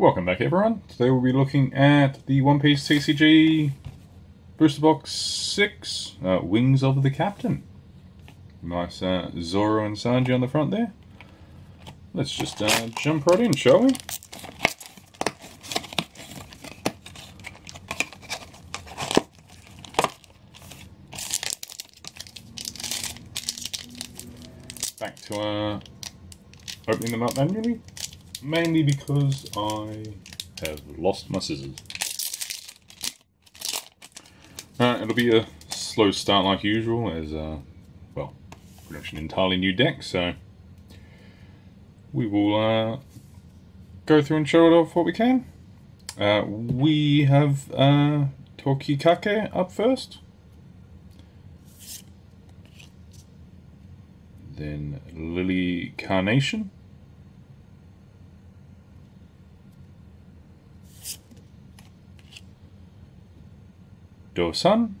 Welcome back everyone. Today we'll be looking at the One Piece TCG Booster Box 6, uh, Wings of the Captain. Nice uh, Zoro and Sanji on the front there. Let's just uh, jump right in, shall we? Back to uh, opening them up manually mainly because I have lost my scissors. Uh, it'll be a slow start like usual, as, uh, well, pretty much an entirely new deck, so we will uh, go through and show it off what we can. Uh, we have uh, Tokikake up first. Then Lily Carnation. Dosun.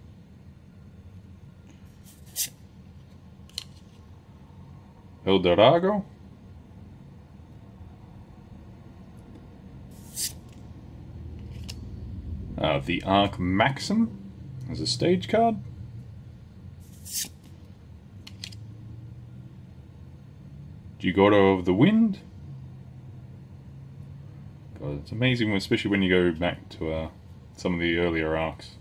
Eldorado. Uh, the Ark Maxim as a stage card. Jigoro of the Wind. God, it's amazing, especially when you go back to uh, some of the earlier arcs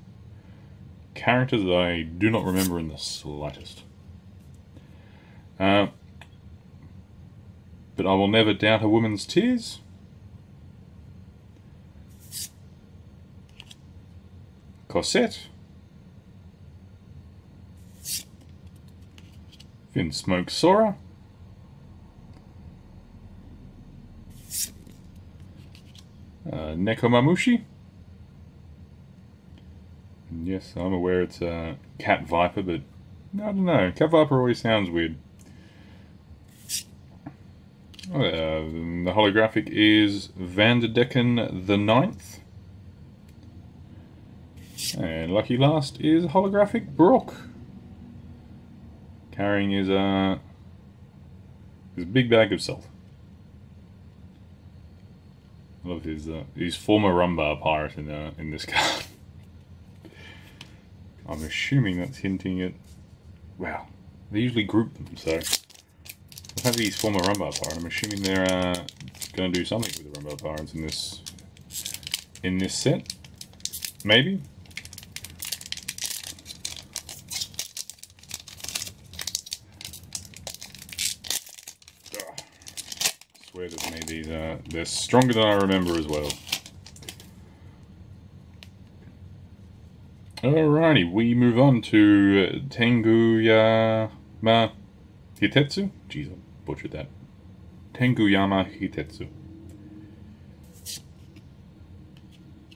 characters that I do not remember in the slightest. Uh, but I will never doubt a woman's tears. Cosette. Vinsmoke Sora. Uh, Nekomamushi. Yes, I'm aware it's a Cat Viper, but I don't know. Cat Viper always sounds weird. Uh, the holographic is Vanderdecken the Ninth. And lucky last is holographic Brook. Carrying his uh his big bag of salt. I love his uh, his former Rumbar pirate in uh, in this card. I'm assuming that's hinting at... Well, they usually group them, so... I have these former Rumbar Pirates. I'm assuming they're uh, going to do something with the Rumbar Pirates in this... in this set. Maybe? I swear that maybe they're stronger than I remember as well. Alrighty, we move on to Tenguyama Hitetsu. Jeez, I butchered that. Tenguyama Hitetsu.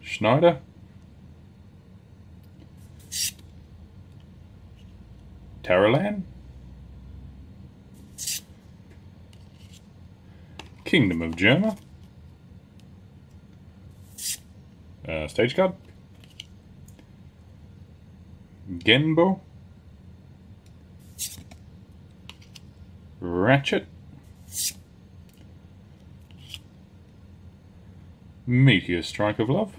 Schneider. Taralan. Kingdom of Germa. Uh, stage card. Genbo, Ratchet, Meteor Strike of Love,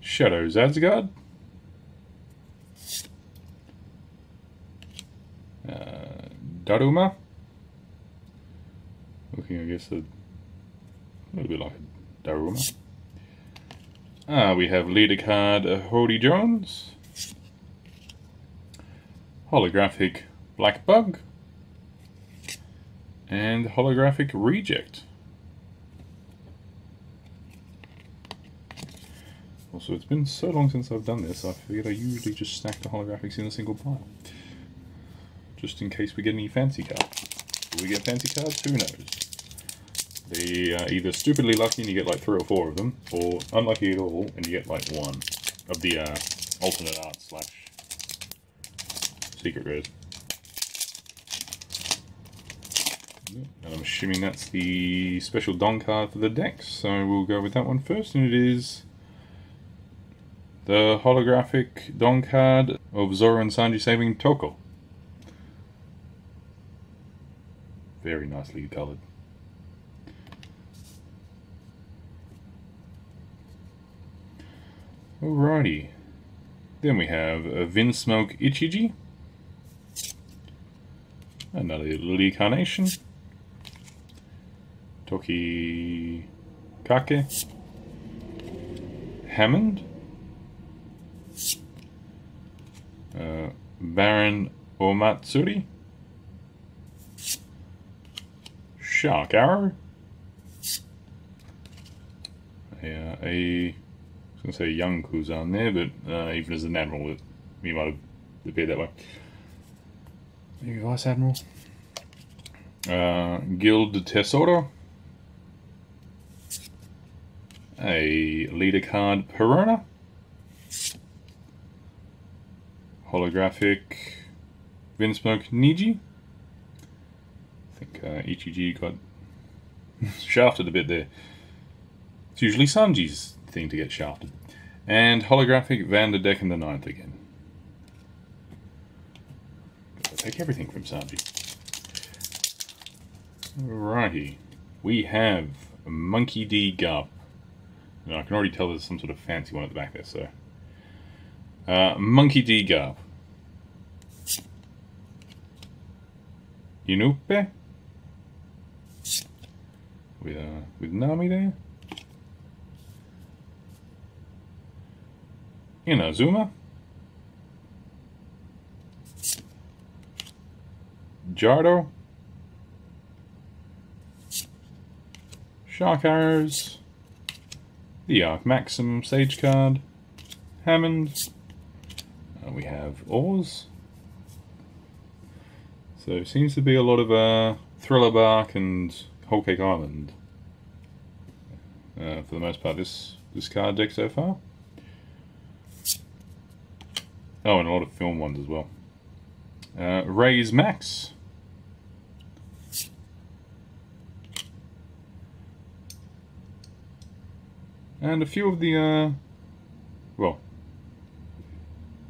Shadows Asgard, uh, Daruma, looking I guess a, little bit like a Daruma. Ah, we have leader card uh, Hody Jones. Holographic Black Bug. And holographic Reject. Also, it's been so long since I've done this, I figured I usually just stack the holographics in a single pile. Just in case we get any fancy cards. Will we get fancy cards? Who knows? They are uh, either stupidly lucky and you get like three or four of them, or unlucky at all and you get like one of the uh, alternate art slash secret rares. And I'm assuming that's the special Don card for the deck, so we'll go with that one first, and it is the holographic Don card of Zoro and Sanji saving Toko. Very nicely coloured. Alrighty. Then we have a Vinsmoke Ichiji. Another Lily Carnation. Toki Kake. Hammond. Uh, Baron Omatsuri. Shark Arrow. A, I was going to say young Kuzan there, but uh, even as an admiral, it, he might have appeared that way. Maybe Vice Admiral. Uh, Gild Tesoro. A leader card Perona. Holographic Vinsmoke Niji. I think uh, Ichiji got shafted a bit there. It's usually Sanji's thing to get shafted. And holographic Vanderdecken the Ninth again. Take everything from Sanji. Alrighty. We have Monkey D Garp. Now, I can already tell there's some sort of fancy one at the back there, so. Uh, Monkey D Garp. Inupe. With, uh, with Nami there. Inazuma. Jardo. Shark Arrows. The Ark Maxim Sage card. Hammond. Uh, we have Oars. So seems to be a lot of uh, Thriller Bark and Whole Cake Island. Uh, for the most part, this this card deck so far. Oh, and a lot of film ones as well. Uh, Raise Max. And a few of the, uh, well,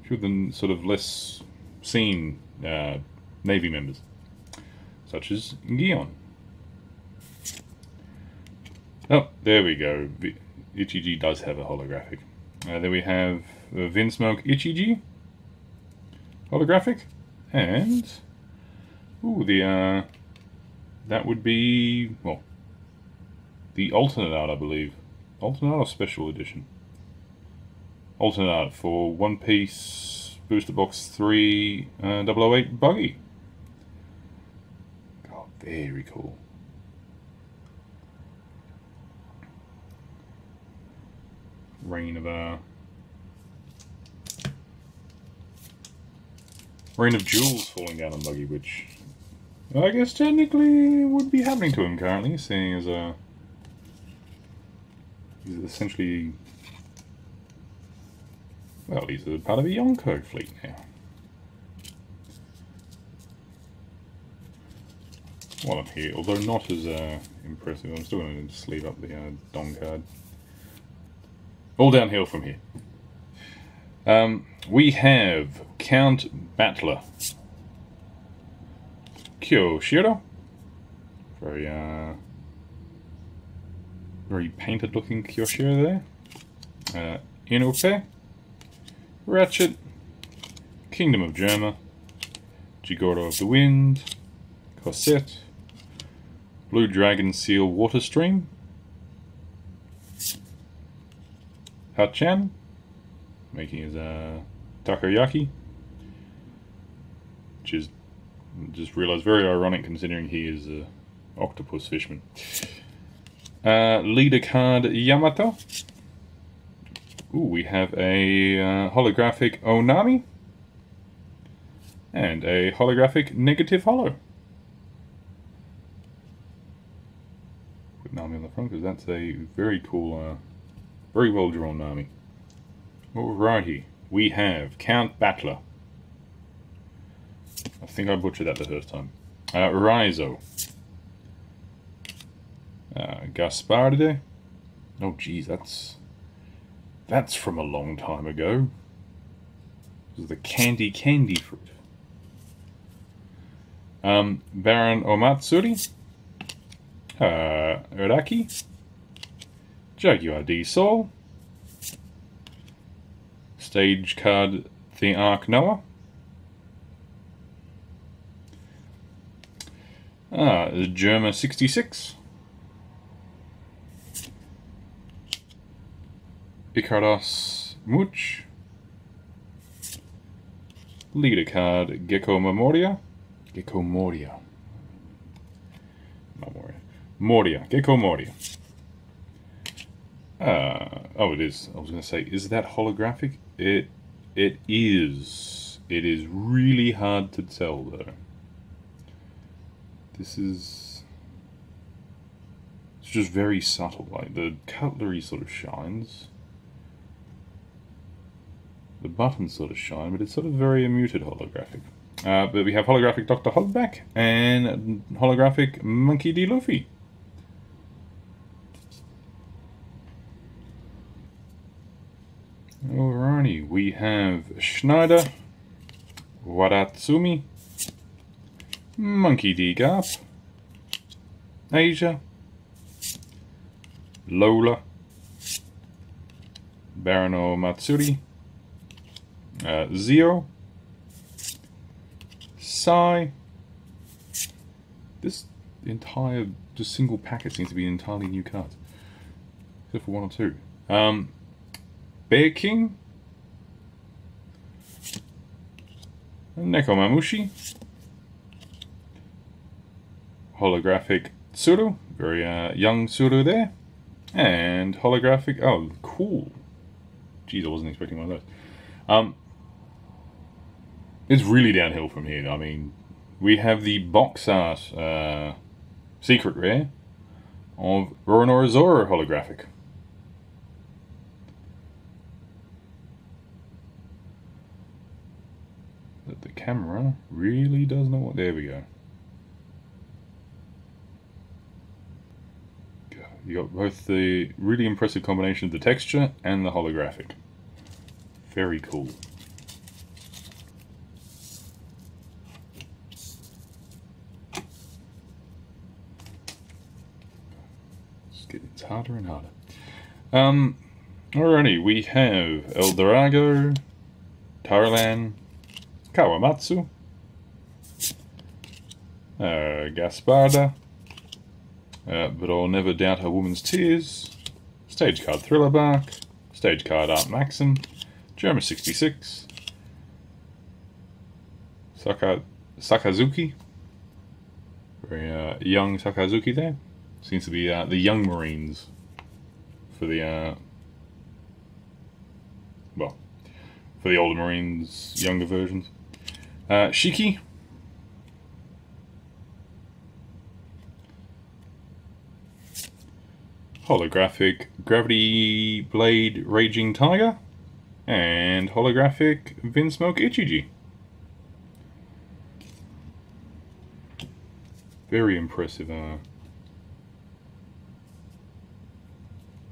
a few of the sort of less seen uh, Navy members, such as Gion. Oh, there we go. Ichiji does have a holographic. Uh, we have uh, Vinsmoke Ichiji holographic, and ooh, the uh, that would be well, the alternate art, I believe, alternate art special edition. Alternate art for One Piece Booster Box Three uh, 008 Buggy. God, very cool. Reign of uh Rain of Jewels falling down on Buggy, which I guess technically would be happening to him currently, seeing as uh, he's essentially well, he's a part of a Yonko fleet now. While I'm here, although not as uh, impressive, I'm still going to just leave up the uh, Don card. All downhill from here. Um, we have Count Battler. Kyoshiro. Very, uh, very painted looking Kyoshiro there. Uh, Inupe. Ratchet. Kingdom of Germa. Jigoro of the Wind. Cosette. Blue Dragon Seal Water Stream. Hatchan making his uh, takoyaki, which is just realized very ironic considering he is a octopus fishman. Uh, leader card Yamato. Ooh, we have a uh, holographic Onami and a holographic negative hollow. Put Nami on the front because that's a very cool, uh, very well drawn Nami. Alrighty, we have Count Battler. I think I butchered that the first time. Uh, Raizo. Uh, Gasparde. Oh, geez, that's that's from a long time ago. This is the Candy Candy Fruit. Um, Baron Omatsuri. Uh, Uraki. Jaguar D Saul. Stage card The Ark Noah. Ah, Germa 66. Ikaros Much. Leader card Gecko Memoria. Gecko Moria. Memoria. Moria. Gecko Moria. Uh, oh, it is. I was going to say, is that holographic? It, it is. It is really hard to tell, though. This is. It's just very subtle. Like the cutlery sort of shines. The buttons sort of shine, but it's sort of very muted holographic. Uh, but we have holographic Dr. Hogback and holographic Monkey D. Luffy. Alrighty, we have Schneider, Wadatsumi, Monkey D. Garp, Asia, Lola, Baron Omatsuri, uh, Zero, Sai. This entire just single packet seems to be entirely new cards, except for one or two. Um, Bear King, Nekomamushi, holographic Tsuru, very uh, young Tsuru there, and holographic. Oh, cool! Jeez, I wasn't expecting one of those. Um, it's really downhill from here. I mean, we have the box art uh, secret rare of Roronoa holographic. That the camera really does know what. There we go. You got both the really impressive combination of the texture and the holographic. Very cool. It's getting harder and harder. Um, alrighty, we have Eldorado, Tarolan, Kawamatsu, uh, Gasparde, uh, but I'll never doubt a woman's tears, stage card Thriller Bark, stage card Ark Maxim, Germa 66, Saka, Sakazuki, very uh, young Sakazuki there. Seems to be uh, the young Marines for the uh, well for the older Marines, younger versions. Uh, Shiki. Holographic Gravity Blade Raging Tiger. And holographic Vinsmoke Ichiji. Very impressive uh,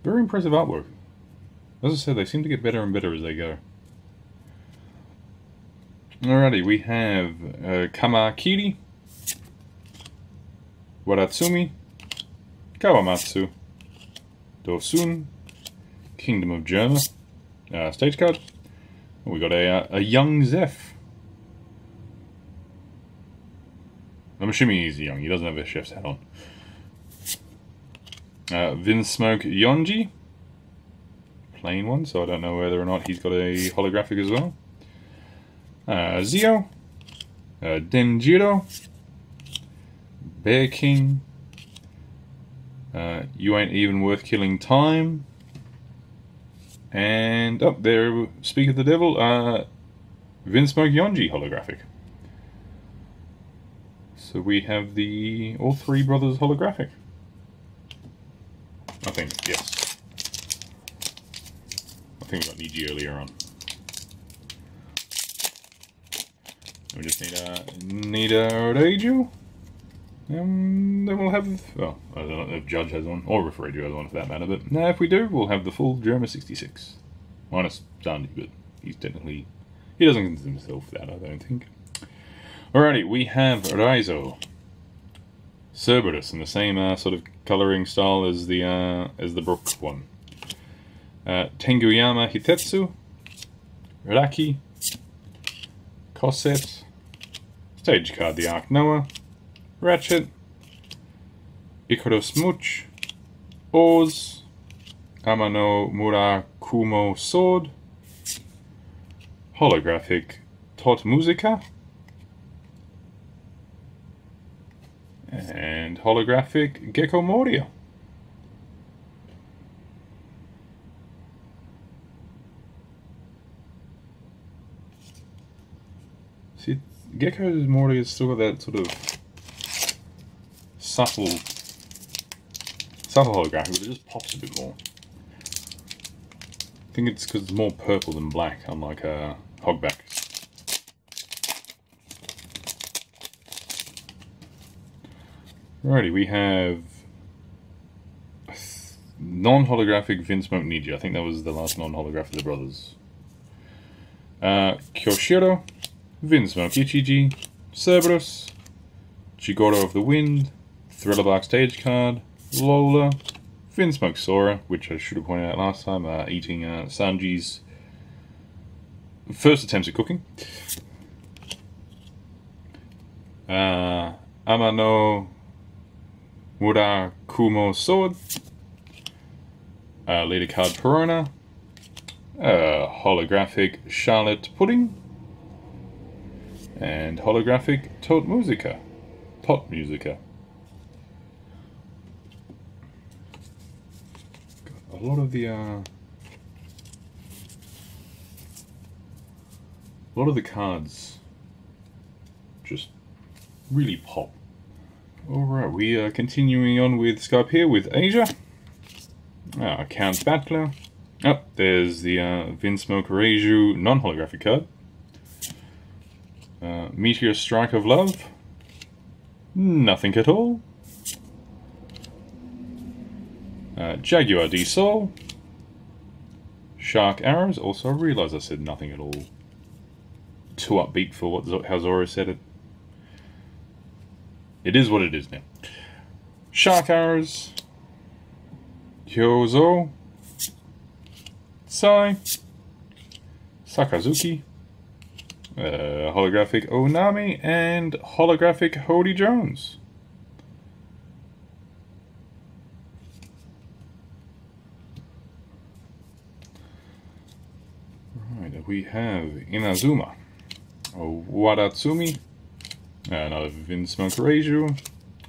Very impressive artwork. As I said, they seem to get better and better as they go. Alrighty, we have uh, Kamakiri, Wadatsumi, Kawamatsu, Dosun, Kingdom of Germa, uh, stage card. We got a, uh, a young Zeph. I'm assuming he's young, he doesn't have a chef's hat on. Uh, Vinsmoke Yonji. Plain one, so I don't know whether or not he's got a holographic as well. Uh, Zeo. Uh, Denjiro. Bear King. Uh, you ain't even worth killing time. And up oh, there, speak of the devil, uh, Vinsmoke Yonji holographic. So we have the all three brothers holographic. I think, yes. I think we got Niji earlier on. We just need a need a Reiju. And then we'll have, well, I don't know if Judge has one, or if Reiju has one for that matter, but now if we do, we'll have the full Germa 66. Minus Sandy, but he's technically, he doesn't consider himself that, I don't think. Alrighty, we have Raizo. Cerberus in the same uh, sort of coloring style as the uh, as the Brook one. Uh, Tenguyama Hitetsu, Raki, Cosette, Stage card the Ark Noah, Ratchet, Ikaros Much, Oz, Amano Murakumo Sword, Holographic Tot Musica, and Holographic Gecko Moria. See, Gecko's Moria has still got that sort of subtle, subtle holographic, but it just pops a bit more. I think it's because it's more purple than black, unlike uh, Hogback. Alrighty, we have non-holographic Vinsmoke Niji. I think that was the last non-holographic of the brothers. Uh, Kyoshiro, Vinsmoke Ichiji, Cerberus, Jigoro of the Wind, Thriller Stage card, Lola, Vinsmoke Sora, which I should have pointed out last time, uh, eating uh, Sanji's first attempts at cooking. Uh, Amano Murakumo Sword, uh, leader card Perona, uh, holographic Charlotte Pudding, and holographic Tot Musica. Tot Musica. a lot of the uh, a lot of the cards just really pop. Alright, we are continuing on with Skype here with Asia. Uh, Count Battler. Oh, there's the uh, Vinsmoke Reiju non-holographic card. Uh, Meteor Strike of Love. Nothing at all. Uh, Jaguar D Saul. Shark Arrows. Also, I realise I said nothing at all. Too upbeat for what how Zoro said it. It is what it is now. Shark Arrows. Hyozo. Sai. Sakazuki. Uh, holographic Onami and holographic Hody Jones. we have Inazuma, Wadatsumi, another Vinsmoke Reiju.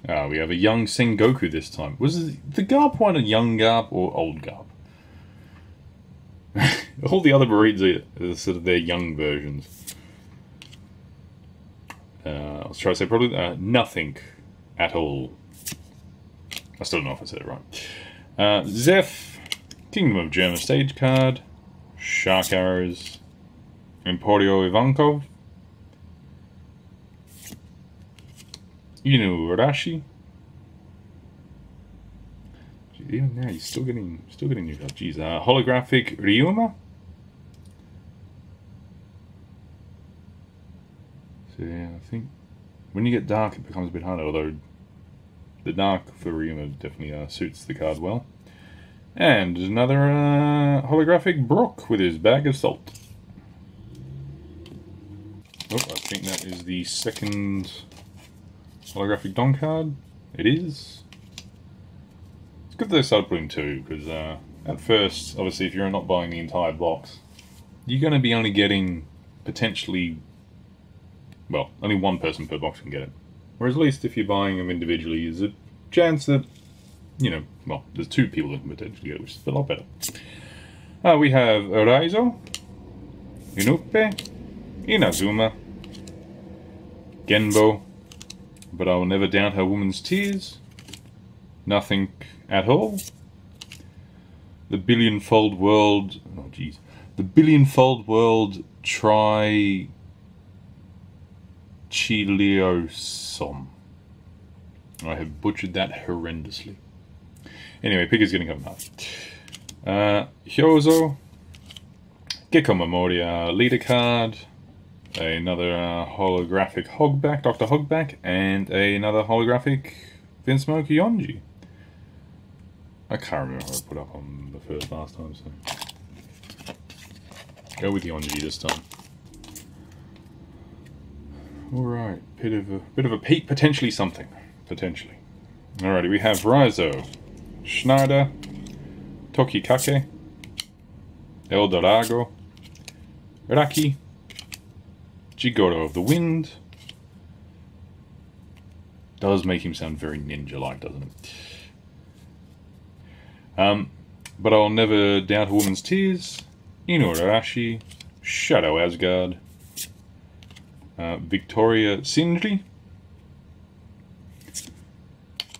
Uh, we have a young Sengoku this time. Was the Garp one a young Garp or old Garp? All the other breeds are sort of their young versions. Uh, let's try to say probably uh, nothing at all. I still don't know if I said it right. Uh, Zeph, Kingdom of Germa stage card, Shark Arrows, Emporio Ivankov, Inuarashi. Even now, he's still getting, still getting new cards. Jeez, uh, holographic Ryuma. So yeah, I think when you get dark, it becomes a bit harder. Although the dark for Ryuma definitely uh, suits the card well. And another uh, holographic Brook with his bag of salt. Oh, I think that is the second holographic Don card. It is. It's good that they started putting two, because uh, at first, obviously, if you're not buying the entire box, you're going to be only getting potentially, well, only one person per box can get it. Whereas at least if you're buying them individually, there's a chance that, you know, well, there's two people that can potentially get it, which is a lot better. Uh, we have Raizo, Inupe, Inazuma, Genbo, but I will never doubt her woman's tears. Nothing at all. The billion-fold world, oh jeez, the billion-fold world try Chiliosom. I have butchered that horrendously. Anyway, Pig is getting up now. Uh, Hyozo, Gecko Memoria leader card, another uh, holographic Hogback, Dr. Hogback, and another holographic Vinsmoke Yonji. I can't remember what I put up on the first last time, so. Go with Yonji this time. Alright, bit of a bit of a peak, potentially something. Potentially. Alrighty, we have Raizo, Schneider, Tokikake, Eldorado, Raki, Jigoro of the Wind. Does make him sound very ninja-like, doesn't it? Um, but I'll never doubt a woman's tears. Inuarashi, Shadow Asgard, uh, Victoria Cindry,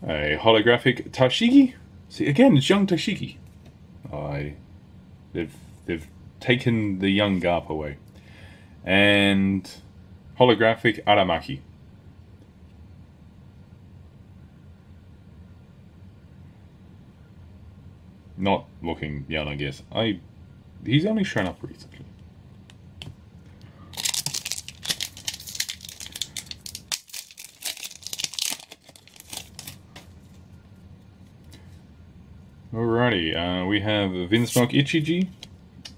a holographic Tashigi. See, again, it's young Tashigi. I, they've they've taken the young Garp away, and holographic Aramaki. Not looking young, I guess. I he's only shown up recently. Alrighty, uh, we have Vinsmoke Ichiji,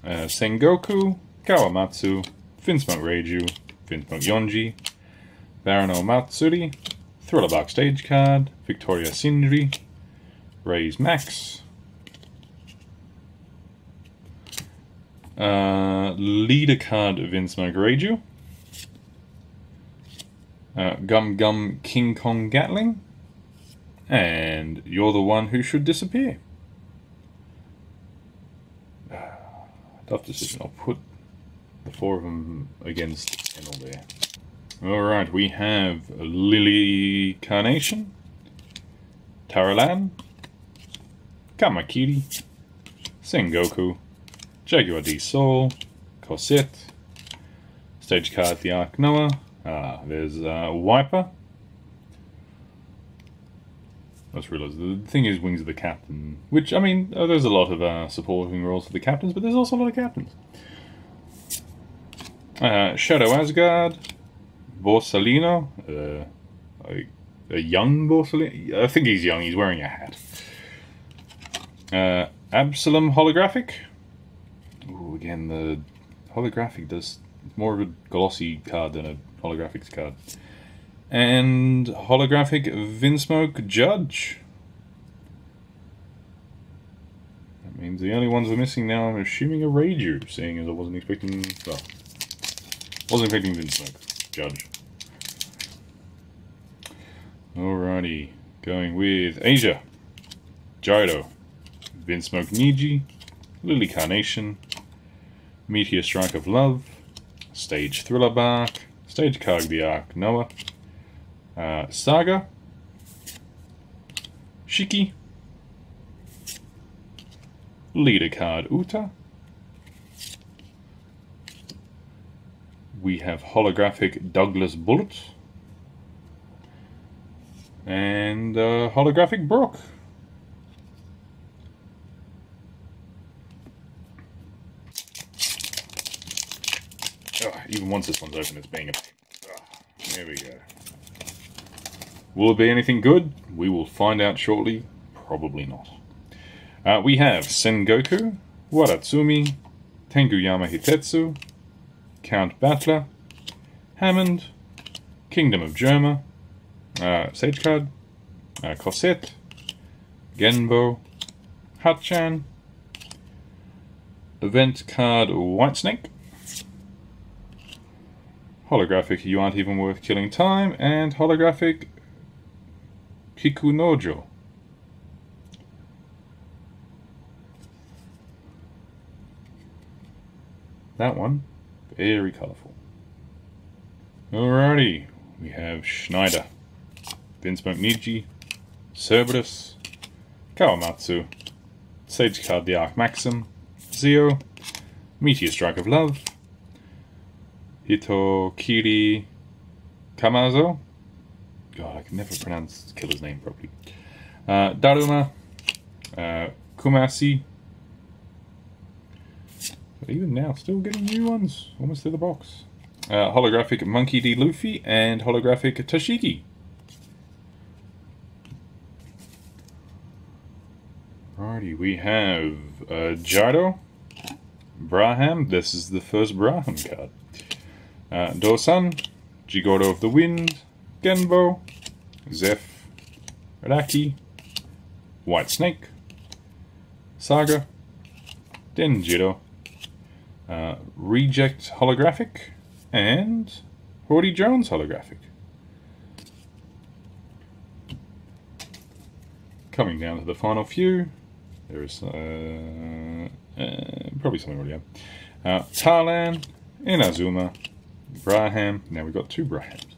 uh, Sengoku, Kawamatsu, Vinsmoke Reiju, Vinsmoke Yonji, Baron Omatsuri, Thriller Bark Stage Card, Victoria Cindry, Raise Max, uh, Leader Card Vinsmoke Reiju, uh, Gum Gum King Kong Gatling, and You're the One Who Should Disappear. Tough decision. I'll put the four of them against Kennel there. Alright, we have Lily Carnation, Taralan, Kamakiri, Sengoku, Jaguar D Saul, Cosette, Stage card the Ark Noah, ah, there's uh, Wyper, I just realised the thing is Wings of the Captain, which I mean, uh, there's a lot of uh, supporting roles for the captains, but there's also a lot of captains. Uh, Shadow Asgard, Borsalino, uh, a, a, young Borsalino. I think he's young. He's wearing a hat. Uh, Absalom holographic. Ooh, again, the holographic does more of a glossy card than a holographics card and holographic Vinsmoke Judge. That means the only ones we're missing now, I'm assuming a Reiju, seeing as I wasn't expecting, well, wasn't expecting Vinsmoke Judge. Alrighty, going with Asia, Gyro, Vinsmoke Niji, Lily Carnation, Meteor Strike of Love, Stage Thriller Bark, Stage Card the Ark Noah, uh, Saga, Shiki, leader card Uta. We have holographic Douglas Bullet. And uh, holographic Brook. Oh, even once this one's open, it's being a... Oh, there we go. Will it be anything good? We will find out shortly. Probably not. Uh, we have Sengoku, Wadatsumi, Tenguyama Hitetsu, Count Battler, Hammond, Kingdom of Germa, uh, Sage Card, uh, Cosette, Genbo, Hatchan, Event Card Whitesnake, Holographic You Aren't Even Worth Killing Time, and Holographic Kikunojo. That one, very colourful. Alrighty, we have Schneider, Vinsmoke Niji, Cerberus, Kawamatsu, Sage Card the Ark Maxim, Zeo, Meteor Strike of Love, Hitokiri Kamazo, God, I can never pronounce killer's name properly. Uh, Daruma, uh, Kumashi. But even now, still getting new ones. Almost to the box. Uh, holographic Monkey D. Luffy and holographic Tashigi. Alrighty, we have uh, Jado, Braham. This is the first Braham card. Uh, Dosun, Jigoro of the Wind, Genbo, Zeph, Raki, White Snake, Saga, Denjiro, uh, Reject Holographic, and Hody Jones Holographic. Coming down to the final few, there is uh, uh, probably something already up. Uh, Tarlan, Inazuma, Braham. Now we've got two Brahams.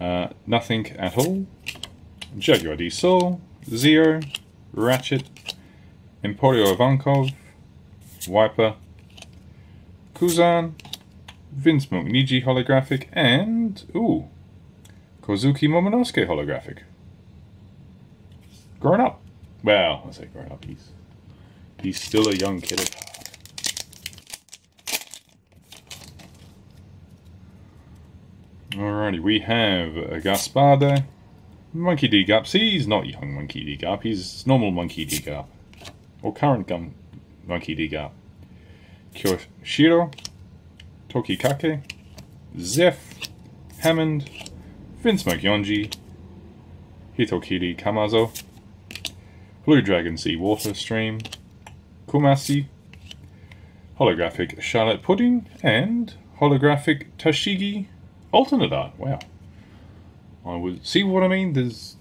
Uh, nothing at all. Jaguar D Saul, Zero, Ratchet, Emporio Ivankov, Wyper, Kuzan, Vince Niji holographic, and ooh, Kozuki Momonosuke holographic. Grown up. Well, I say grown up. He's he's still a young kid at heart. Alrighty, we have a Gasparde, Monkey D. Garp. See, he's not young Monkey D. Garp. He's normal Monkey D. Garp. Or current gum Monkey D. Garp. Kyoshiro, Tokikake, Zeph, Hammond, Vinsmoke Yonji, Hitokiri Kamazo, Blue Dragon Sea Water Stream, Kumashi, Holographic Charlotte Pudding, and Holographic Tashigi Alternate Art. Wow. I would see what I mean? There's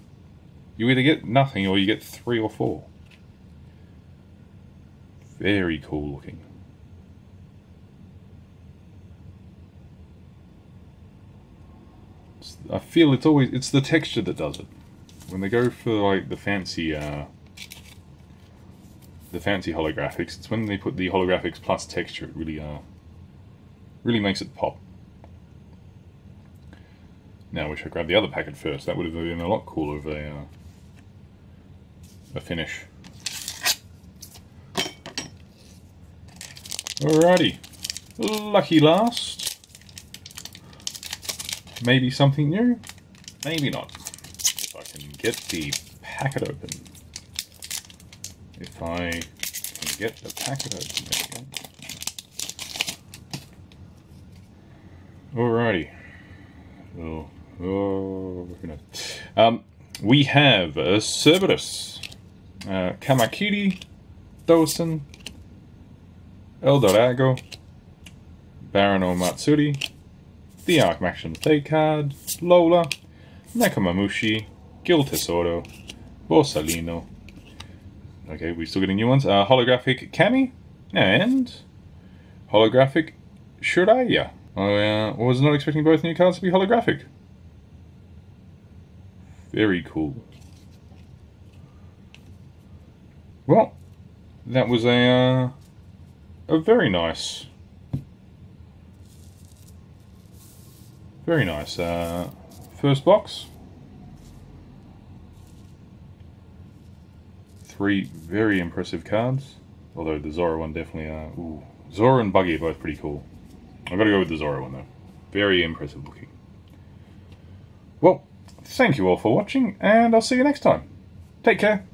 you either get nothing or you get three or four. Very cool looking. I feel it's always it's the texture that does it. When they go for like the fancy uh, the fancy holographics. It's when they put the holographics plus texture, it really, uh, really makes it pop. Now I wish I grabbed the other packet first. That would have been a lot cooler of a, uh, a finish. Alrighty. Lucky last. Maybe something new? Maybe not. If I can get the packet open if I can get the packet open. Alrighty. Oh, oh, um, we have a Cerberus, uh, Kamakiri, Dosun, Eldorago, Baron Omatsuri, the Maximum Play card, Lola, Nekomamushi, Gild Tesoro, Borsalino, Okay, we're still getting new ones. Uh, holographic Kami and holographic Shiraya. I uh, was not expecting both new cards to be holographic. Very cool. Well, that was a uh, a very nice, very nice uh, first box. three very impressive cards. Although the Zoro one definitely, uh, ooh. Zoro and Buggy are both pretty cool. I've got to go with the Zoro one though. Very impressive looking. Thank you all for watching, and I'll see you next time. Take care.